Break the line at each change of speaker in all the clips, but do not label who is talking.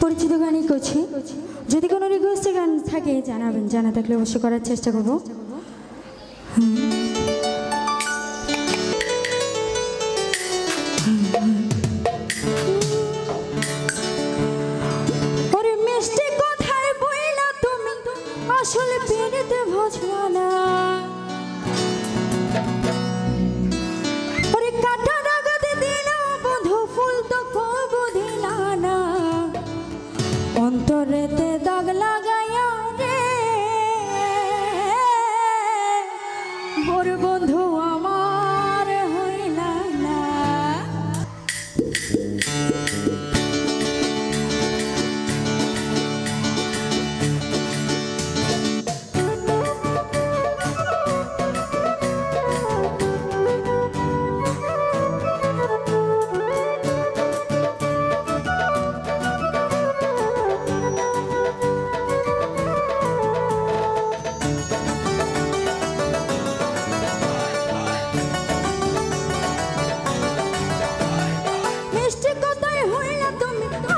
পরিচিত গানই করছি। যদি কোনো রিকোয়েস্টের গান থাকে, জানাবেন জানা থাকলে অবশ্যই করার চেষ্টা করব। হুম। llore te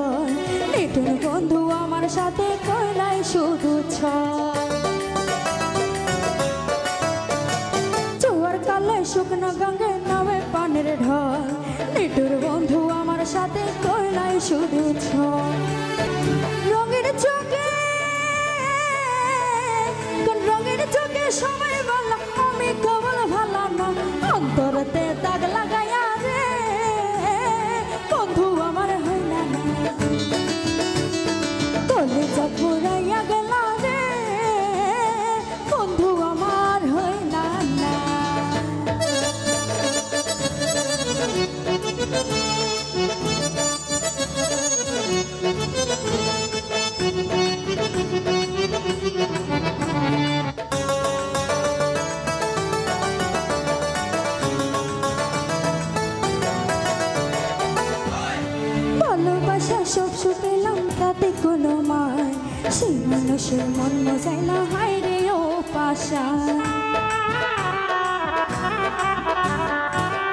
জীবন নতুন বন্ধু আমার সাথে কয়লাই শুধু ছোয়ার কালে শুকনো গঙ্গে নামে পানের ঢল। নিটুর বন্ধু আমার সাথে কয়লাই শুধু ছ চক্ষু পেলাম তাতে কোনো মায়। সেই মানুষের মন মজায় না, হায় রে ও পাশা।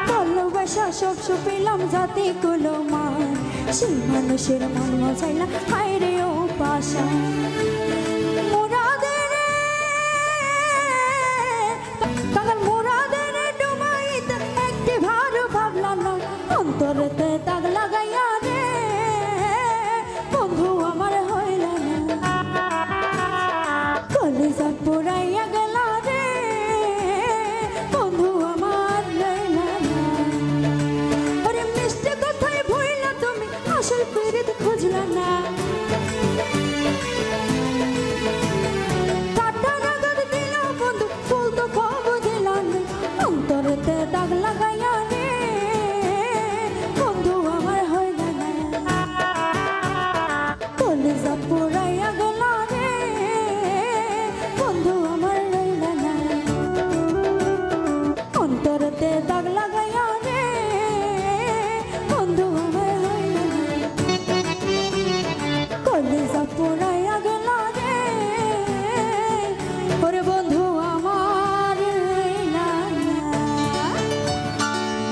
ভালোবাসা সব পেলাম যাতে কোনো মায়। সেই মানুষের মন মজায় না, হায় রে ও পাশা। sonrisa.